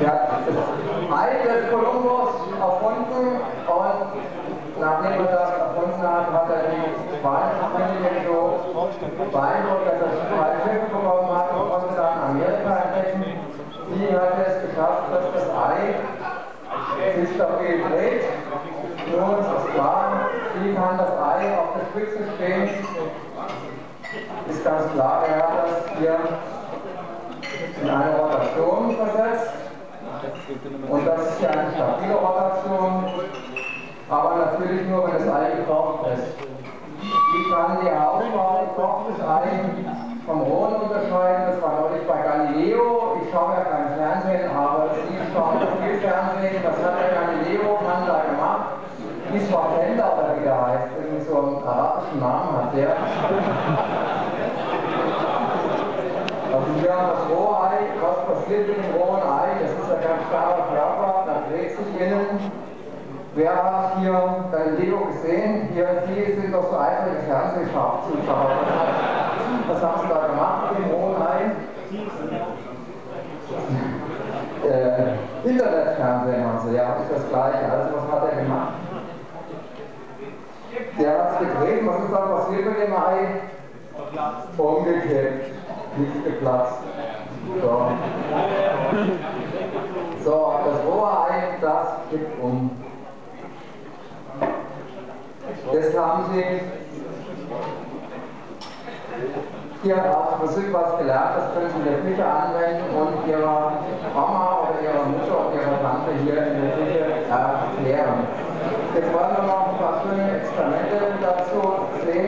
Ja, Ei des Kolumbus erfunden und nachdem er das erfunden hat, hat er die Wahlfamilie so beeindruckt, dass er zwei Schiffe bekommen hat und konnte dann Amerika entdecken. Sie hat es geschafft, dass das Ei sich stabil dreht. Nun ist klar, wie kann das Ei auf der Spitze stehen? Ist ganz klar, er hat das hier in eine Rotation versetzt. Und das ist ja Rotation, aber natürlich nur, wenn das Ei gekocht ist. Wie kann die Hausfrau gekochtes Ei vom rohen unterscheiden? Das war neulich bei Galileo. Ich schaue ja kein Fernsehen, aber Sie schauen viel Fernsehen. Was hat der Galileo-Mann da gemacht? Isma Tender, oder wie der heißt, irgendwie so einen arabischen Namen hat der. Also hier haben das Rohei, was passiert mit dem rohen Ei? Das ist ein ganz da dreht sich innen. Wer hat hier Galileo gesehen? Hier, Sie sind doch so eifrige Fernsehschafzuschauer. Was haben Sie da gemacht dem rohen Ei? Äh, Internetfernsehen haben Sie, ja, ist das gleiche. Also was hat er gemacht? Der hat es gedreht, was ist dann passiert mit dem Ei? Umgekehrt nicht geplatzt. So. Das kippt um. Jetzt haben Sie hier auf Physik was gelernt, das können Sie in der Küche anwenden und Ihrer Mama oder Ihrer Mutter oder Ihrer Tante hier in der Küche erklären. Jetzt wollen wir noch ein paar schöne Experimente dazu sehen.